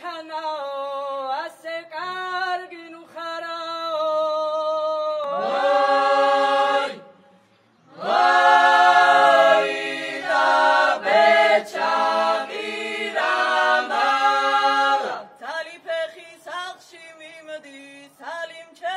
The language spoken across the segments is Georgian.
ხანაო ასე კარგი ნუ ხარაო აი აი და ბეჭამი რამალა თალიფეხი სახში ვიმდი თალიმჩე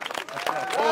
Okay.